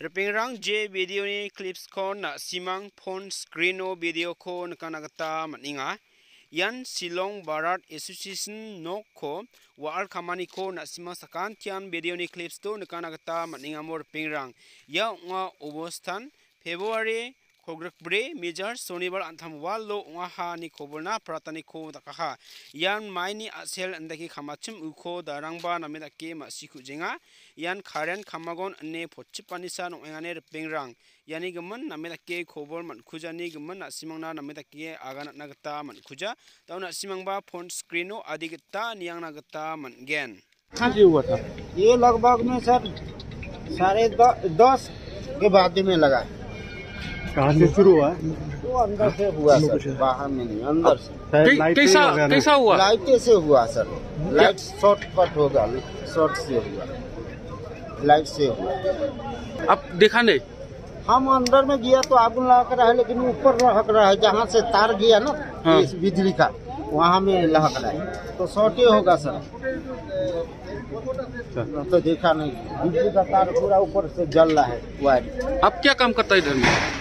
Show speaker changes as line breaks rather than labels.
Rpingrang je video ni clips ko na simang phone screen video ko nakanagata maninga. Yan Silong Barat Association no ko waal kamani ko na simang sakan tian video ni clips to nakanagata maninga mor pingrang. Ya nga obostan February kogrek bre mejar sonibar antam wal lo nga ha ni kobolna pratani ko dakaha yan mai ni asel andaki kamachim uko darangba nameda ke ma siku jenga yan karen kamagon ne pochipani sa no engane pengrang yani gemen nameda ke kobol man kujani gemen asimang na nameda ke agana nagata man kuja tauna simang ba phone screen o adigita niang nagata man gen
कहाँ से हुआ था
ये लगभग में sir साढ़े दस के बाद में लगा
कहाँ से शुरू हुआ?
वो अंदर से हुआ सर। बाहर में नहीं अंदर से।
कैसा कैसा हुआ?
लाइटे से हुआ सर? लाइट शॉर्ट कट होगा शॉर्ट से हुआ। लाइट से हुआ।
अब देखा नहीं।
हम अंदर में गया तो आग लहक रहा है लेकिन ऊपर लहक रहा है जहाँ से तार गया ना
हाँ।
इस बिजली का वहाँ में लहक रहा है। तो शॉर्टे होगा सर। तो देखा नहीं। बिजली का तार पूरा ऊपर से जल रहा है वायर।
अब क्या काम करता है इधर में?